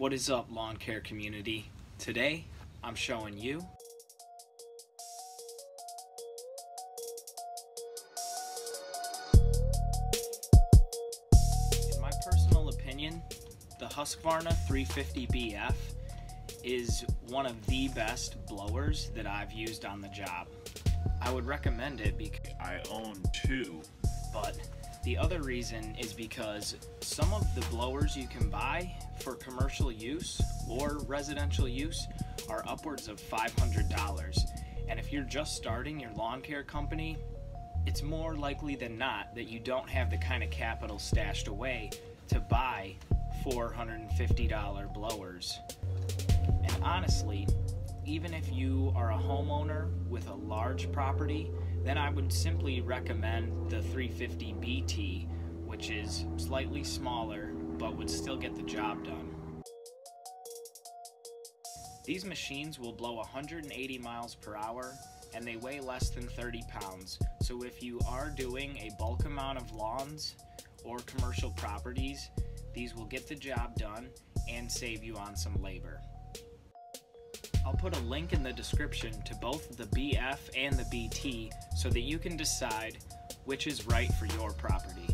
What is up, lawn care community? Today, I'm showing you In my personal opinion, the Husqvarna 350BF is one of the best blowers that I've used on the job. I would recommend it because I own two. but the other reason is because some of the blowers you can buy for commercial use or residential use are upwards of $500. And if you're just starting your lawn care company, it's more likely than not that you don't have the kind of capital stashed away to buy $450 blowers. And honestly, even if you are a homeowner with a large property, then I would simply recommend the 350 BT, which is slightly smaller but would still get the job done. These machines will blow 180 miles per hour and they weigh less than 30 pounds. So if you are doing a bulk amount of lawns or commercial properties, these will get the job done and save you on some labor. I'll put a link in the description to both the BF and the BT so that you can decide which is right for your property.